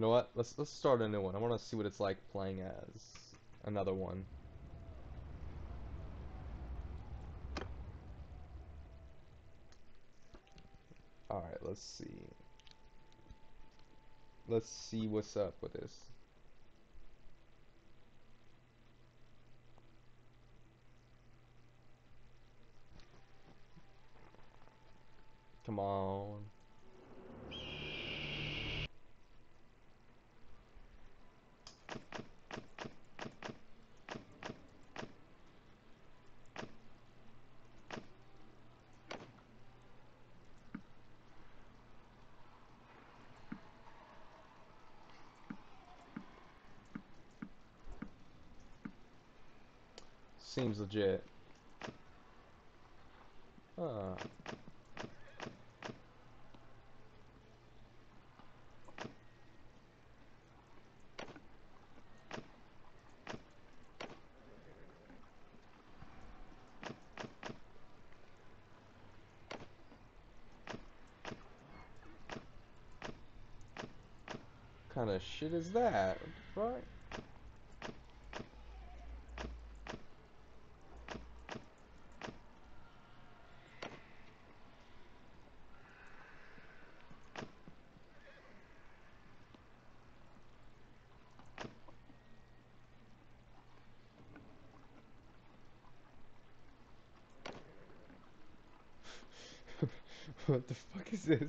You know what? Let's let's start a new one. I want to see what it's like playing as another one. All right, let's see. Let's see what's up with this. Come on. Seems legit. Huh. kind of shit is that? What the fuck? what the fuck is this?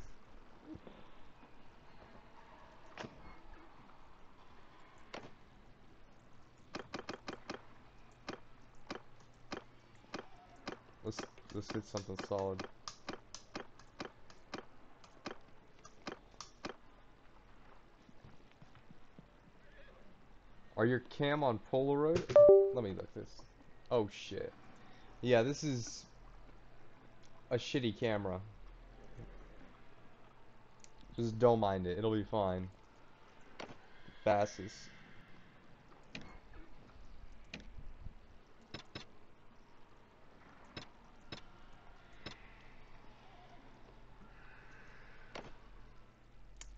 Let's let's hit something solid. Are your cam on Polaroid? Let me look this. Oh shit. Yeah, this is a shitty camera. Just don't mind it. It'll be fine. Passes.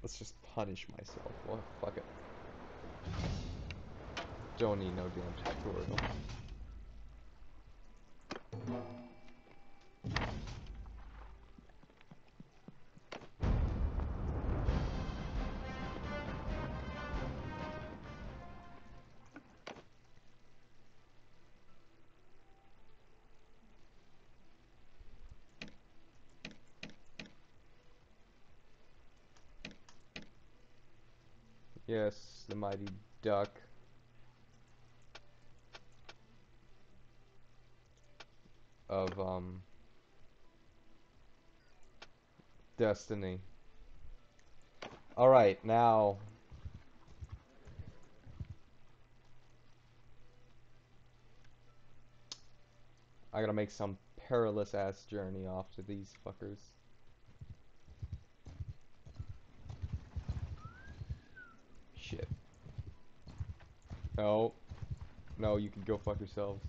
Let's just punish myself. Well, fuck it. Don't need no damn tutorial. Yes, the mighty duck. Of, um... Destiny. Alright, now... I gotta make some perilous ass journey off to these fuckers. Shit. No. No, you can go fuck yourselves.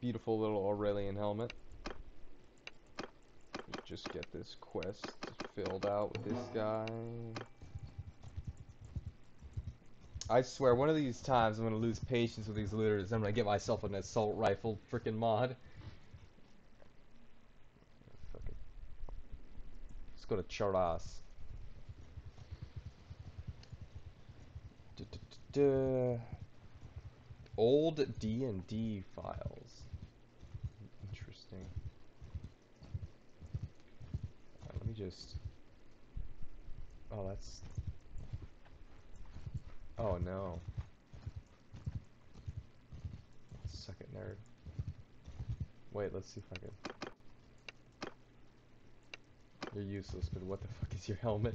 Beautiful little Aurelian helmet. Just get this quest filled out with this guy. I swear, one of these times I'm gonna lose patience with these looters. I'm gonna get myself an assault rifle freaking mod. Fuck it. Let's go to Charas. Duh, duh, duh, Old D&D files. Interesting. Uh, let me just... Oh, that's Oh no. Suck it, nerd. Wait, let's see if I can. You're useless, but what the fuck is your helmet?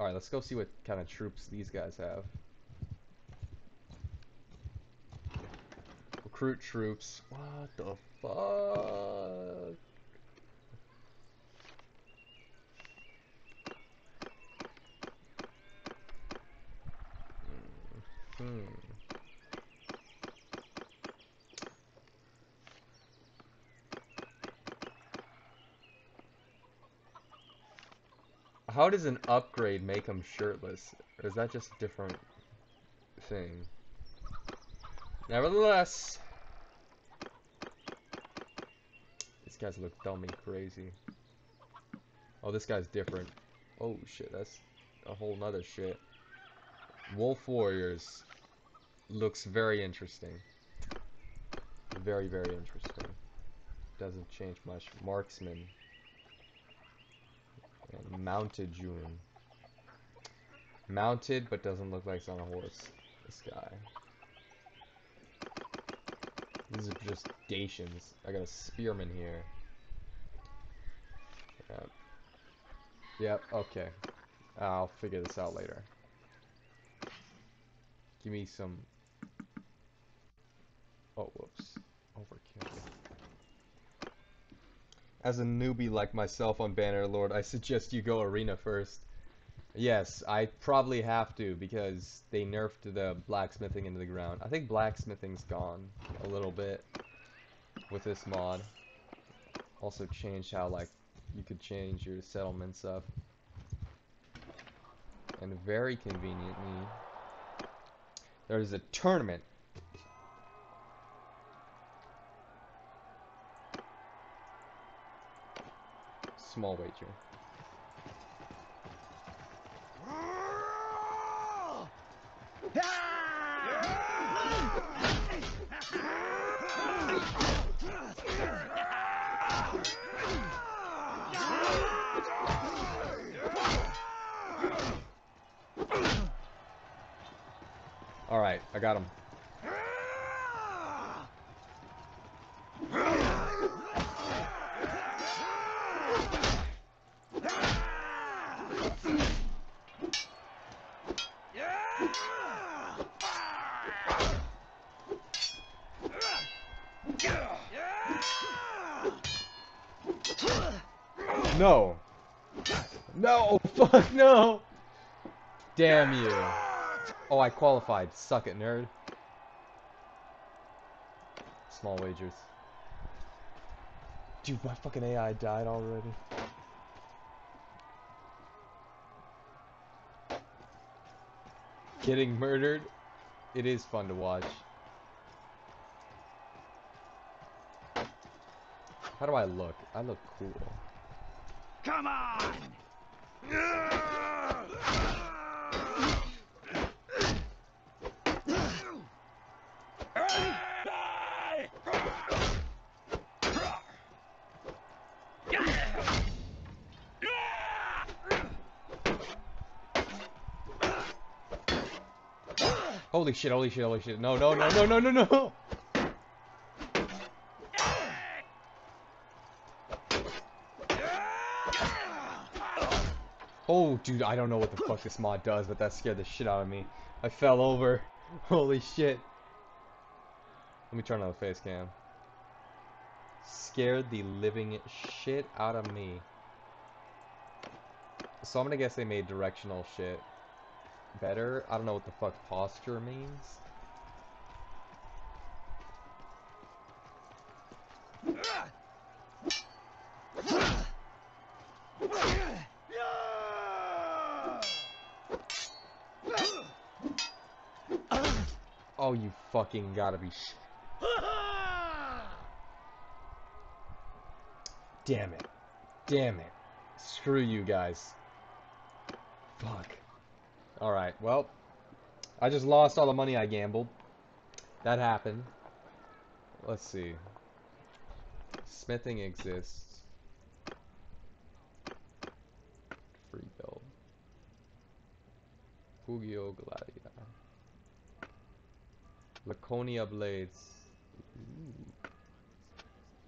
Alright, let's go see what kind of troops these guys have. Recruit troops. What the fuck? Hmm. How does an upgrade make him shirtless? Or is that just a different thing? Nevertheless, these guys look dumb and crazy. Oh, this guy's different. Oh shit, that's a whole nother shit. Wolf Warriors looks very interesting. Very, very interesting. Doesn't change much. Marksman. And mounted June. Mounted, but doesn't look like it's on a horse. This guy. These are just Dacians. I got a spearman here. Yep. Yep, okay. I'll figure this out later. Give me some... Oh, whoops. Overkill. As a newbie like myself on Bannerlord, I suggest you go Arena first. Yes, I probably have to because they nerfed the blacksmithing into the ground. I think blacksmithing's gone a little bit with this mod. Also changed how like you could change your settlements up. And very conveniently, there's a tournament. Small wager. Alright, I got him. Damn you. Oh, I qualified. Suck it, nerd. Small wagers. Dude, my fucking AI died already. Getting murdered? It is fun to watch. How do I look? I look cool. Come on! Holy shit, holy shit, holy shit. No, no, no, no, no, no, no! Oh, dude, I don't know what the fuck this mod does, but that scared the shit out of me. I fell over. Holy shit. Let me turn on the face cam. Scared the living shit out of me. So I'm gonna guess they made directional shit better. I don't know what the fuck posture means. Oh, you fucking gotta be sh- Damn it. Damn it. Screw you guys. Fuck. Alright, well. I just lost all the money I gambled. That happened. Let's see. Smithing exists. Free build. Pugio Gladia. Laconia blades.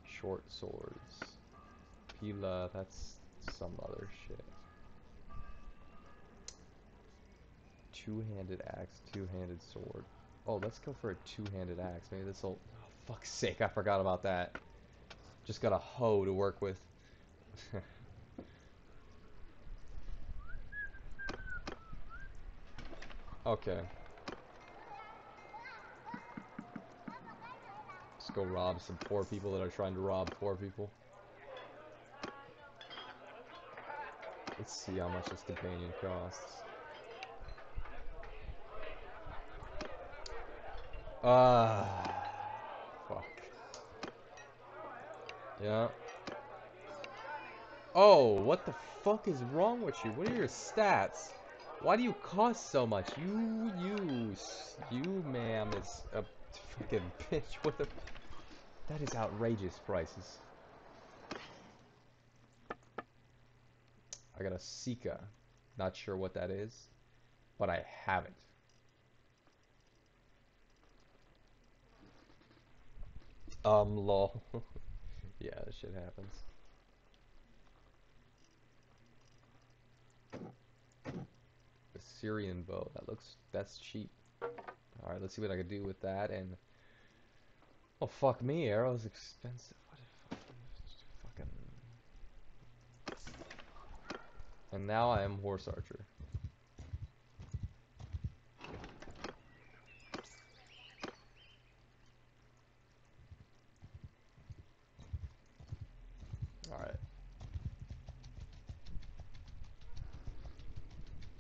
Short swords. Pila, that's some other shit. two-handed axe, two-handed sword. Oh, let's go for a two-handed axe. Maybe this'll... Oh, fuck's sake, I forgot about that. Just got a hoe to work with. okay. Let's go rob some poor people that are trying to rob poor people. Let's see how much this companion costs. Ah, fuck. Yeah. Oh, what the fuck is wrong with you? What are your stats? Why do you cost so much? You, you, you, ma'am, is a fucking bitch. What the? That is outrageous prices. I got a Sika. Not sure what that is, but I have it. Um, lol. yeah, that shit happens. The Syrian bow. That looks. That's cheap. All right, let's see what I can do with that. And oh fuck me, arrows expensive. What fucking. And now I am horse archer. All right.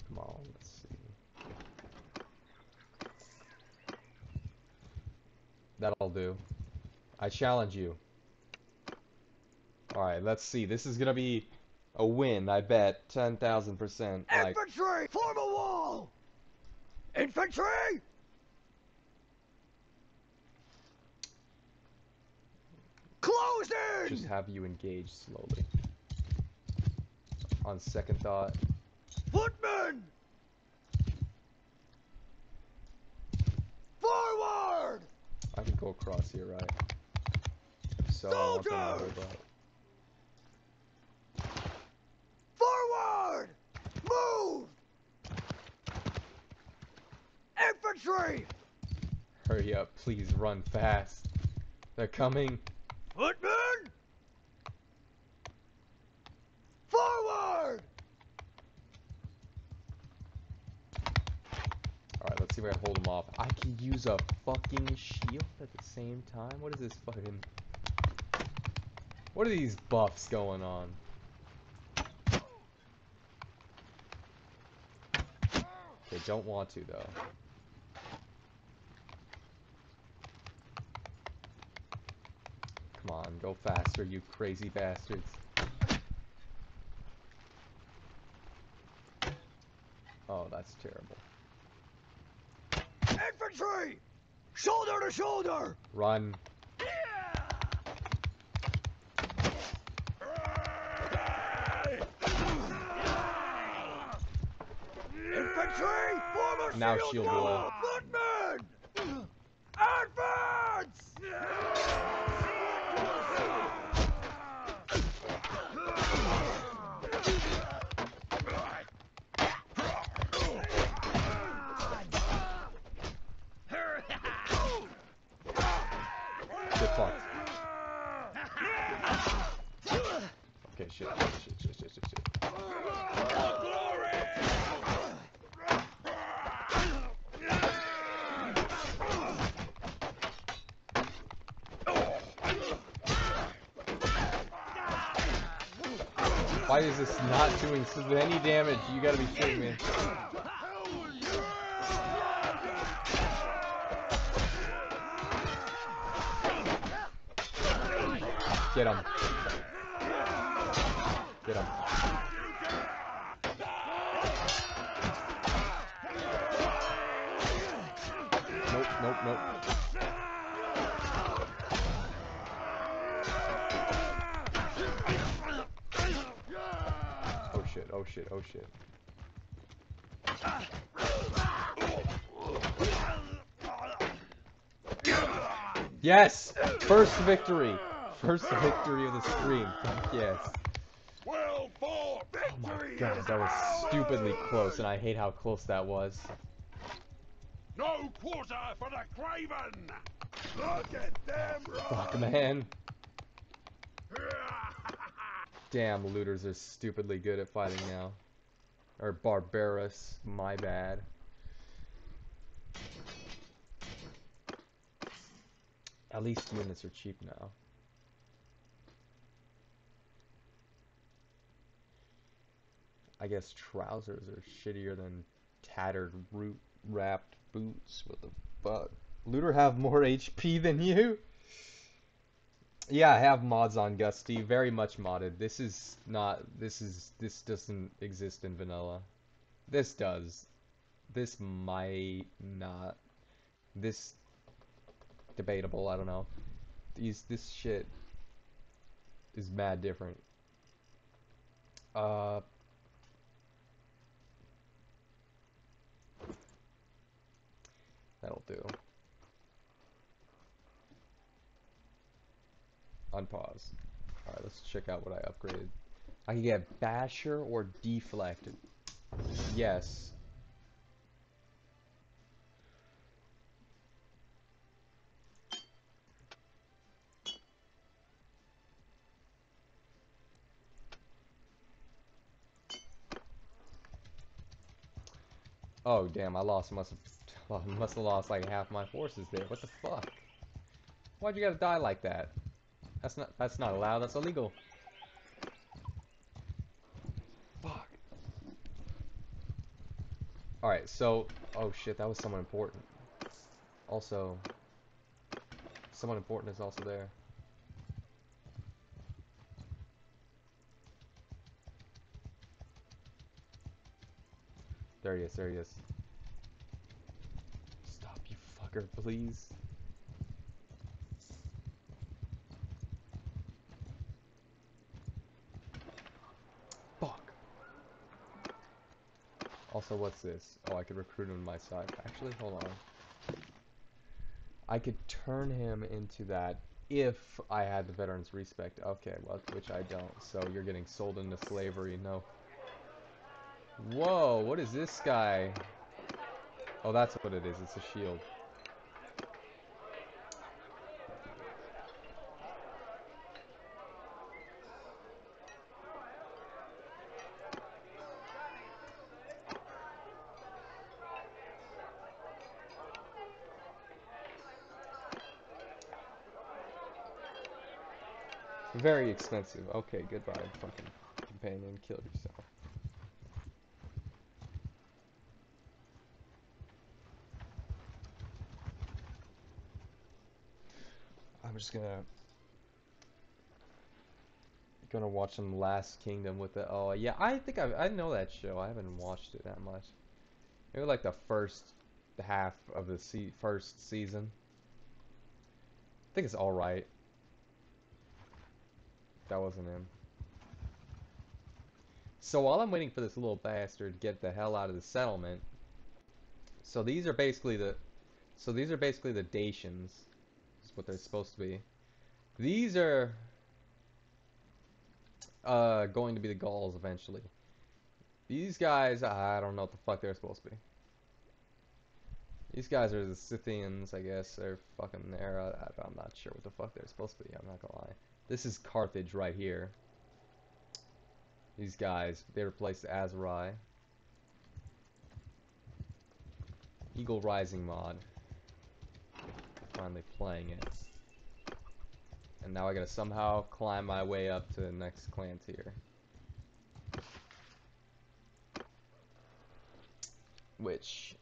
Come on, let's see. That'll do. I challenge you. Alright, let's see. This is gonna be a win, I bet. 10,000%. Like, Infantry! Form a wall! Infantry! Close in! just have you engage slowly. On second thought. Footmen! Forward! I can go across here, right? So, I want them to hold Soldiers! Forward! Move! Infantry! Hurry up, please run fast. They're coming. Footmen! Forward! Alright, let's see if I can hold them off. I can use a fucking shield at the same time? What is this fucking... What are these buffs going on? Okay, don't want to though. Come on, go faster, you crazy bastards. Oh, that's terrible. Infantry! Shoulder to shoulder! Run. Infantry! Form a Now shield, wall! wall. Footmen! Advance! Get fucked. Okay, shit, shit, shit, shit, shit, shit. Why is this not doing any damage? You gotta be kidding me. Get him. Get him. Yes! First victory! First victory of the stream. Yes. Well fought! Oh my god, that was stupidly close, and I hate how close that was. No quarter for the craven! Look at them Fuck, man. Damn, looters are stupidly good at fighting now. Or barbarous, my bad. At least units are cheap now. I guess trousers are shittier than tattered root wrapped boots. What the fuck? Looter have more HP than you? Yeah, I have mods on Gusty, very much modded. This is not, this is, this doesn't exist in vanilla. This does. This might not. This, debatable, I don't know. These, this shit is mad different. Uh, that'll do. Unpause. Alright, let's check out what I upgraded. I can get Basher or Deflect. Yes. Oh damn, I lost must have must have lost like half my forces there. What the fuck? Why'd you gotta die like that? That's not that's not allowed, that's illegal. Fuck. Alright, so oh shit, that was someone important. Also someone important is also there. There he is, there he is. Stop, you fucker, please. Fuck. Also, what's this? Oh, I could recruit him to my side. Actually, hold on. I could turn him into that if I had the veterans respect. Okay, well, which I don't. So you're getting sold into slavery. No. Whoa, what is this guy? Oh, that's what it is. It's a shield. Very expensive. Okay, goodbye, fucking companion. Kill yourself. Just gonna gonna watch some Last Kingdom with it. Oh yeah, I think I I know that show. I haven't watched it that much. Maybe like the first half of the se first season. I think it's all right. That wasn't him. So while I'm waiting for this little bastard to get the hell out of the settlement, so these are basically the, so these are basically the Dacians what they're supposed to be. These are uh, going to be the Gauls eventually. These guys, I don't know what the fuck they're supposed to be. These guys are the Scythians, I guess. They're fucking there. I, I'm not sure what the fuck they're supposed to be. I'm not gonna lie. This is Carthage right here. These guys, they replaced Aserai. Eagle Rising mod finally playing it. And now I gotta somehow climb my way up to the next clan tier. Which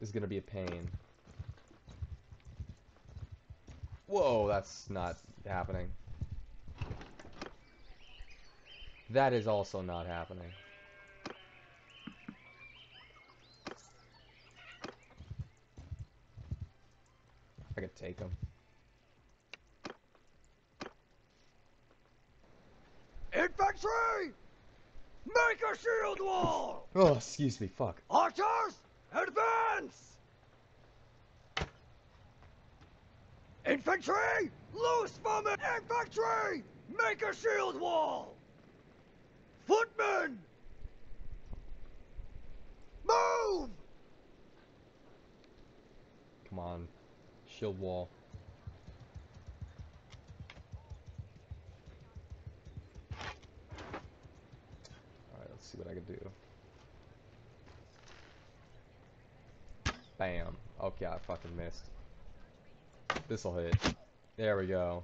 is gonna be a pain. Whoa, that's not happening. That is also not happening. Could take them. Infantry! Make a shield wall! Oh, excuse me, fuck. Archers, advance! Infantry, loose from it! Infantry, make a shield wall! Footmen, move! Come on. Shield wall. Alright, let's see what I can do. Bam. Okay, I fucking missed. This'll hit. There we go.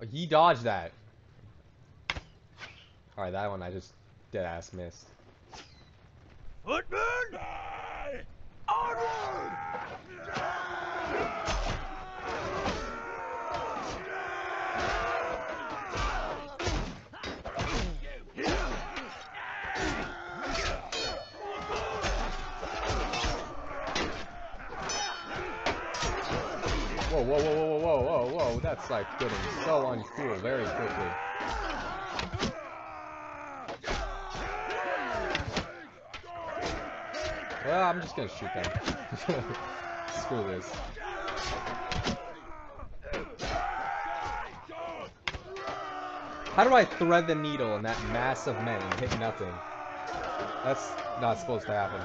Oh, he dodged that. Alright, that one I just dead ass missed. Footman! Onward! Whoa, whoa, whoa, whoa, whoa, whoa, whoa, that's like getting so uncool very quickly. Well, I'm just gonna shoot them. Screw this. How do I thread the needle in that mass of men and hit nothing? That's not supposed to happen.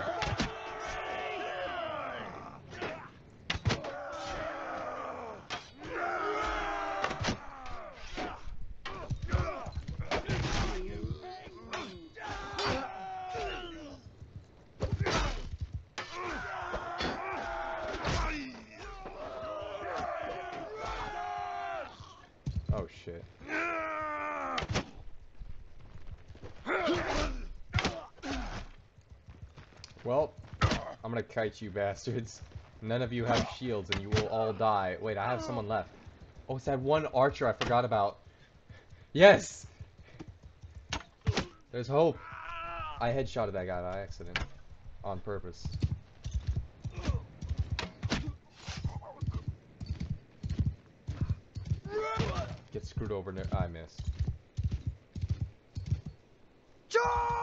I'm gonna kite you bastards. None of you have shields and you will all die. Wait, I have someone left. Oh, it's that one archer I forgot about. Yes! There's hope. I headshotted that guy by accident. On purpose. Get screwed over. I missed. Charge!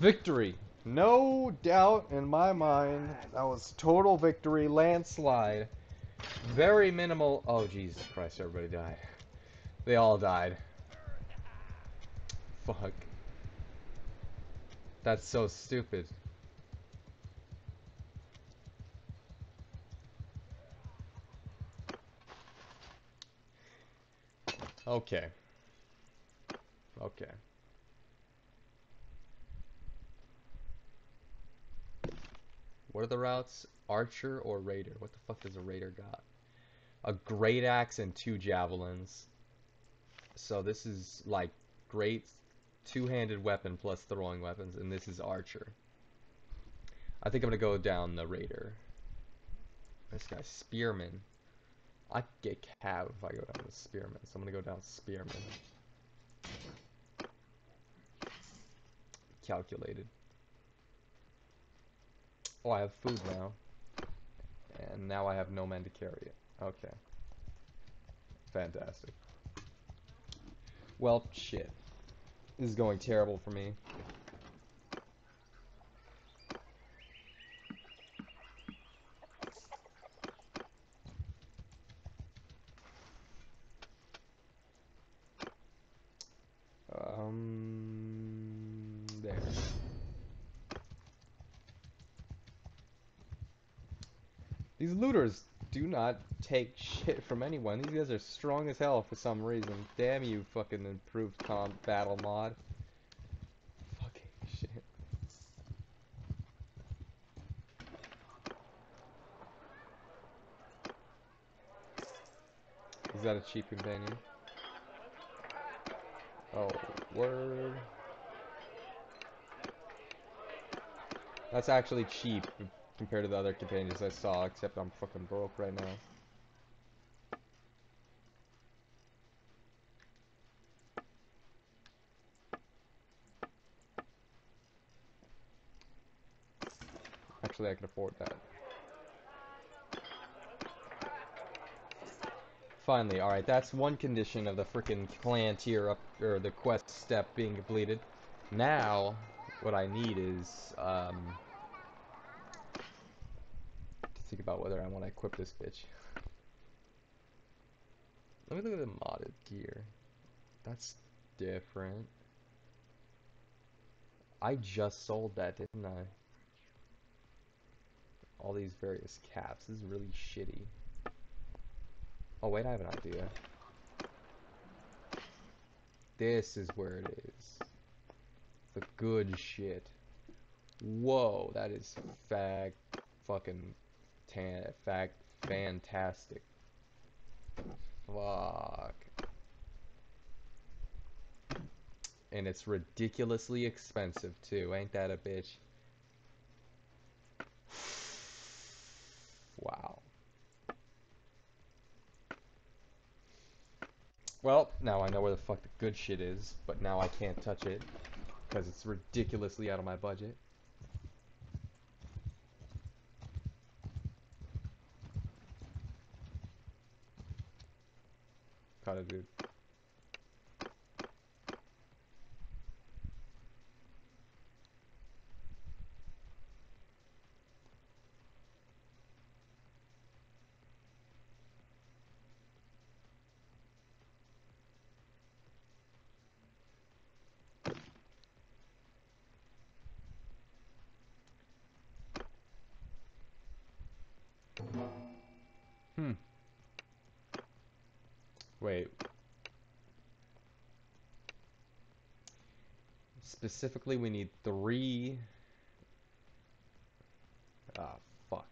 Victory! No doubt in my mind, that was total victory, landslide. Very minimal. Oh, Jesus Christ, everybody died. They all died. Fuck. That's so stupid. Okay. Okay. What are the routes? Archer or Raider? What the fuck does a Raider got? A great axe and two javelins. So this is like great two-handed weapon plus throwing weapons, and this is Archer. I think I'm gonna go down the Raider. This guy's Spearman. I could get cab if I go down the Spearman, so I'm gonna go down Spearman. Calculated. Oh, I have food now. And now I have no men to carry it. Okay. Fantastic. Well, shit. This is going terrible for me. Um, there. These looters do not take shit from anyone. These guys are strong as hell for some reason. Damn you, fucking improved comp battle mod. Fucking shit. Is that a cheap companion? Oh, word. That's actually cheap compared to the other companions I saw, except I'm fucking broke right now. Actually, I can afford that. Finally, alright, that's one condition of the freaking clan tier up, or the quest step being completed. Now, what I need is, um, think about whether I want to equip this bitch. Let me look at the modded gear. That's different. I just sold that, didn't I? All these various caps. This is really shitty. Oh wait, I have an idea. This is where it is. The good shit. Whoa, that is fag fucking fact fantastic. Fuck. And it's ridiculously expensive too, ain't that a bitch? Wow. Well, now I know where the fuck the good shit is, but now I can't touch it because it's ridiculously out of my budget. Cut it, dude. Wait. Specifically, we need three. Ah, fuck.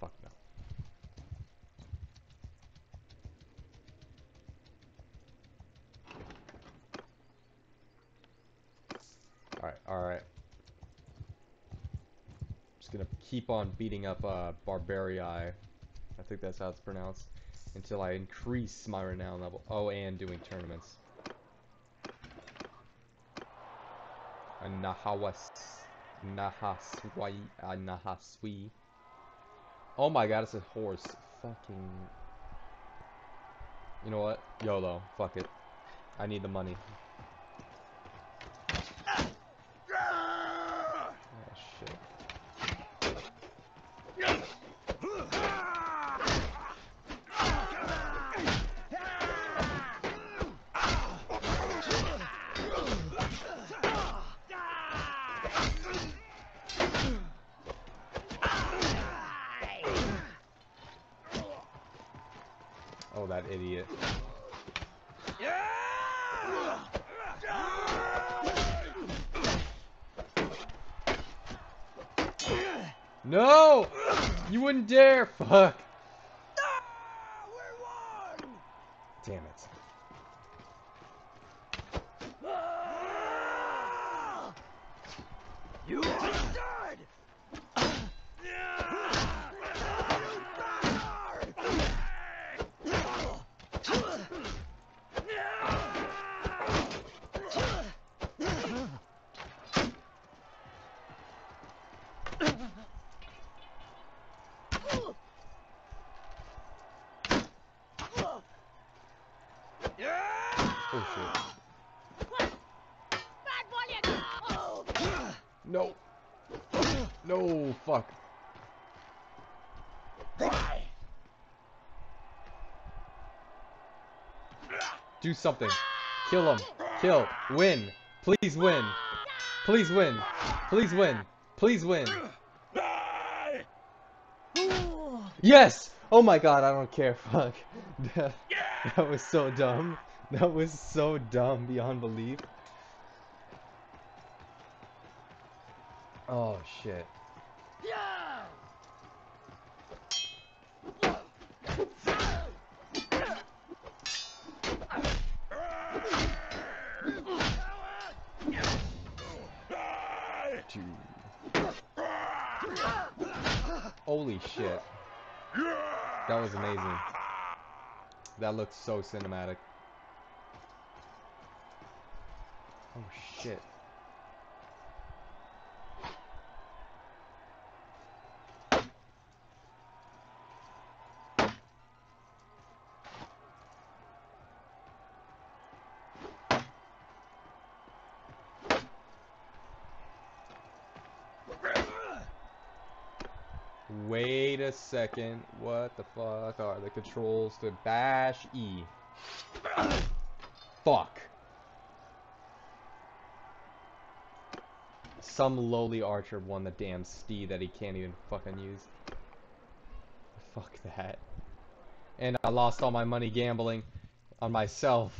Fuck no. Alright, alright. Just gonna keep on beating up uh, Barbarii. I think that's how it's pronounced. Until I increase my renown level. Oh, and doing tournaments. Nahawas. Uh, Nahaswi. Oh my god, it's a horse. Fucking. You know what? YOLO. Fuck it. I need the money. That idiot. No! You wouldn't dare! Fuck! Damn it. You are dead! Oh shit. No! No, fuck. Do something. Kill him. Kill. Win. Please win. Please win. Please win. Please win. Yes! Oh my god, I don't care. Fuck. that that was so dumb. That was so dumb beyond belief. Oh shit. Dude. Holy shit. That was amazing. That looks so cinematic. Oh shit. Second. What the fuck are the controls to bash E? Fuck. Some lowly archer won the damn steed that he can't even fucking use. Fuck that. And I lost all my money gambling on myself.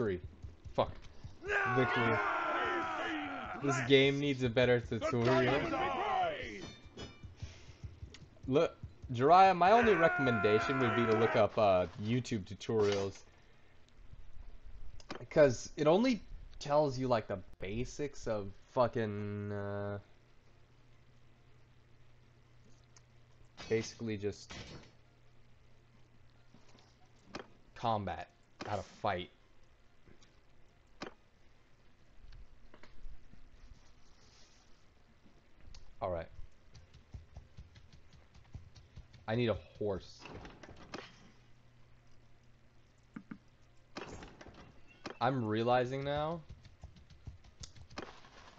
Victory. Fuck. Victory. This game needs a better tutorial. Look, Jiraiya, my only recommendation would be to look up uh, YouTube tutorials. Because it only tells you like the basics of fucking uh, basically just combat, how to fight. Alright. I need a horse. I'm realizing now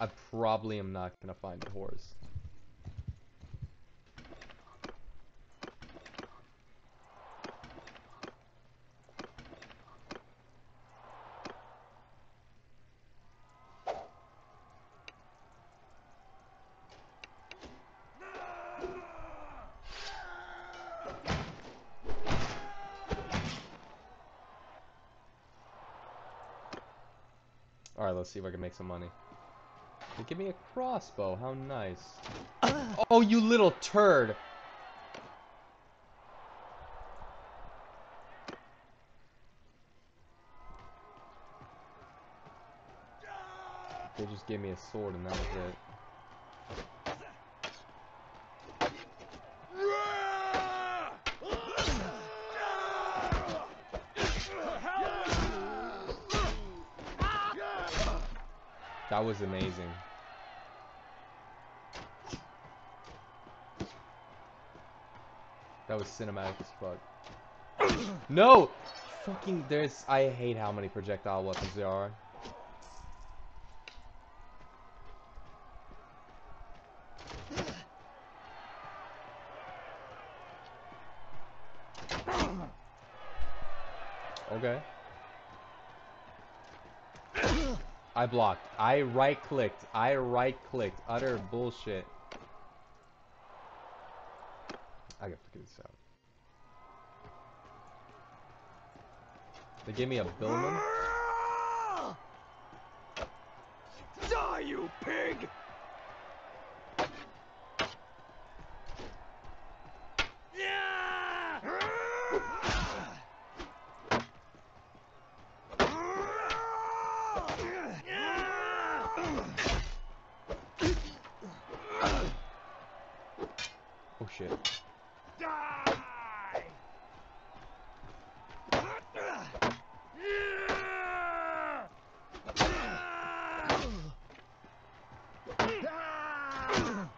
I probably am not gonna find a horse. Alright, let's see if I can make some money. They give me a crossbow, how nice. Oh, you little turd! They just gave me a sword and that was it. Was amazing. That was cinematic as fuck. no! Fucking, there's, I hate how many projectile weapons there are. Okay. I blocked. I right clicked. I right clicked. Utter bullshit. I gotta figure this out. They gave me a Billman. Ah! Die, you pig! Die!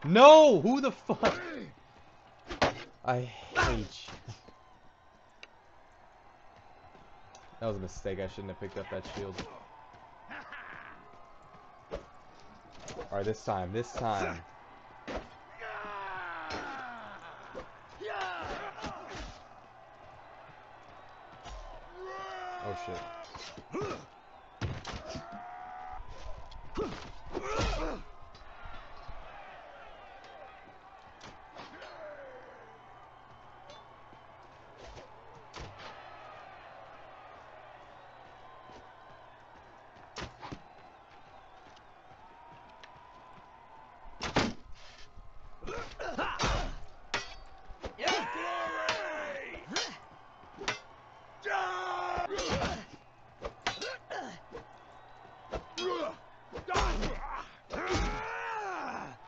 No! Who the fuck? I hate you. That was a mistake. I shouldn't have picked up that shield. Alright, this time. This time. Shit.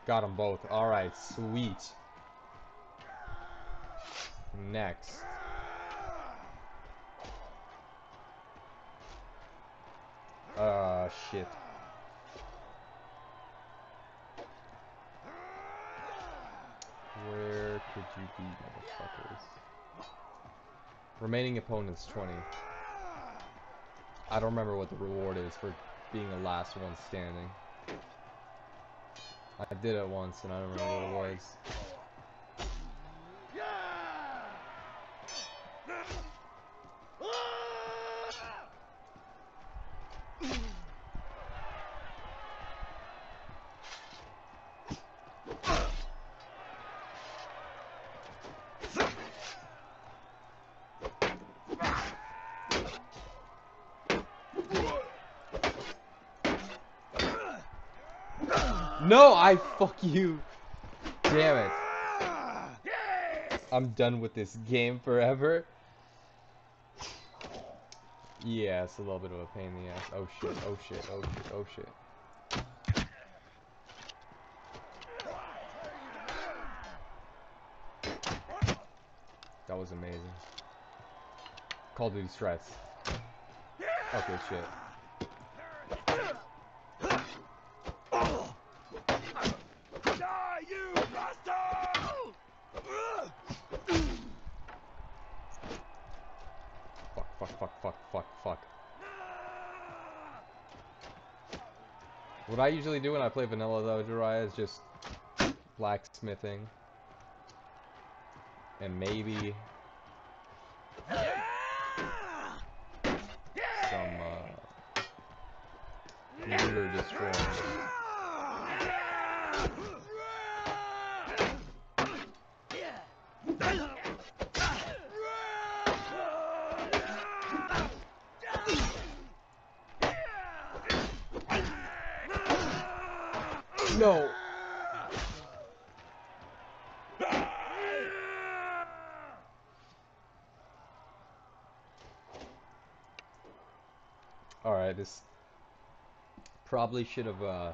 Got them both. Alright, sweet. Next. Uh, shit. Where could you be, motherfuckers? Remaining opponents 20. I don't remember what the reward is for being the last one standing. I did it once and I don't remember what it was. No, I fuck you. Damn it. I'm done with this game forever. Yeah, it's a little bit of a pain in the ass. Oh shit, oh shit, oh shit, oh shit. That was amazing. Call Duty Stress. Okay, shit. Die, you bastard! Fuck, fuck, fuck, fuck. What I usually do when I play vanilla though, Jiraiya, is just blacksmithing. And maybe some uh looter destroying. Alright, this probably should have uh,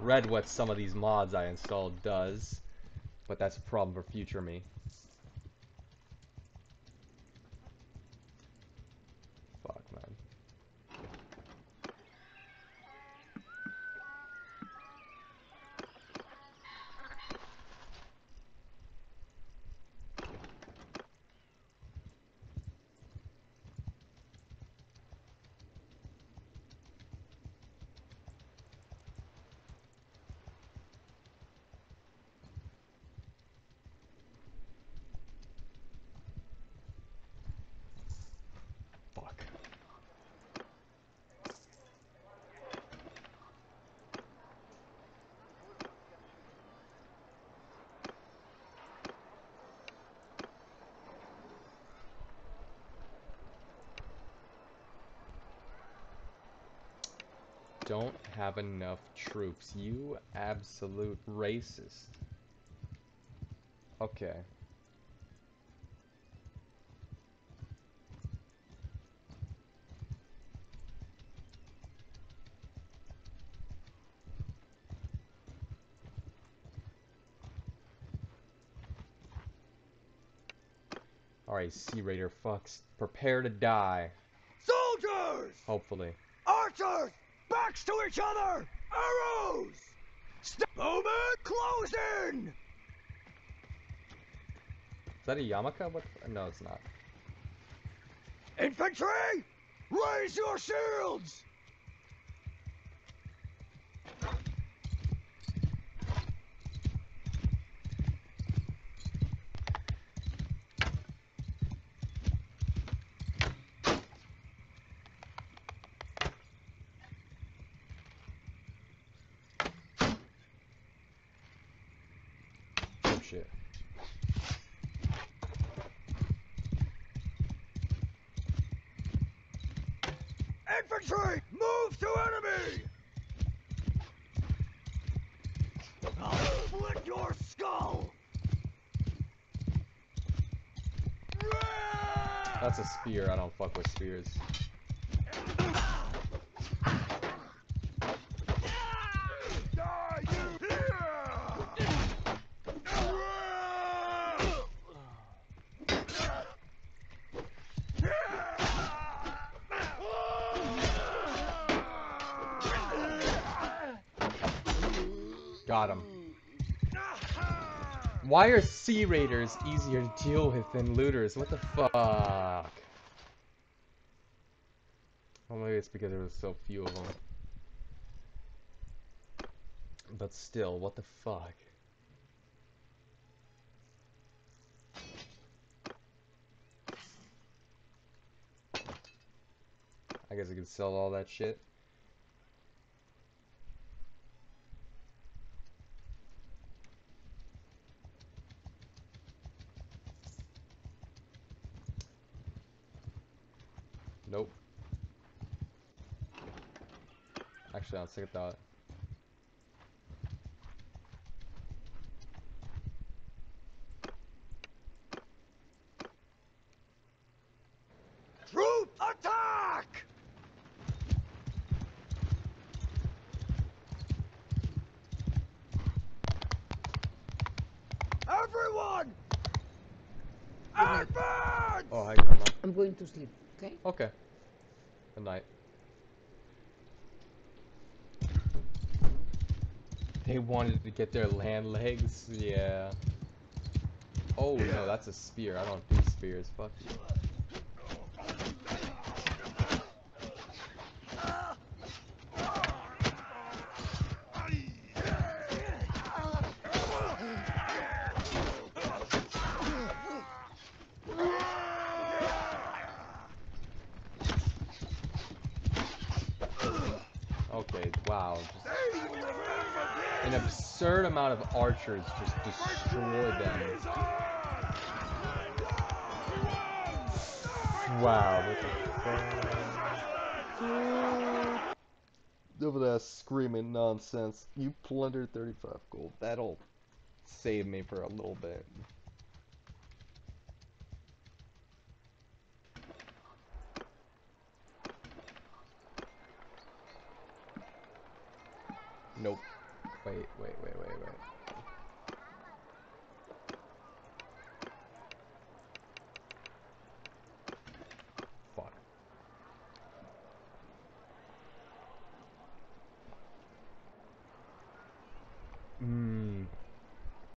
read what some of these mods I installed does, but that's a problem for future me. Fuck, man. Fuck. Don't have enough troops. You absolute racist. Okay. Alright, Sea Raider fucks. Prepare to die. Soldiers! Hopefully. Archers! Backs to each other! Arrows! Steppe Bowman closing! Is that a Yamaka? What? No, it's not. Infantry! Raise your shields! Oh shit. Infantry! Move to enemy! I'll split your skull! That's a spear. I don't fuck with spears. Got him. Why are Sea Raiders easier to deal with than looters? What the fuck? Well, maybe it's because there was so few of them. But still, what the fuck? I guess I could sell all that shit. Nope. Actually, on second thought. Troop attack! Everyone! Advance! Oh, hi, Grandma. I'm going to sleep, okay? Okay. Good night. They wanted to get their land legs? Yeah. Oh no, that's a spear. I don't do spears. Fuck you. Okay, wow. Just an absurd amount of archers just destroyed them. Wow, what the fuck? Over that screaming nonsense. You plundered 35 gold. That'll save me for a little bit. Nope. Wait, wait, wait, wait.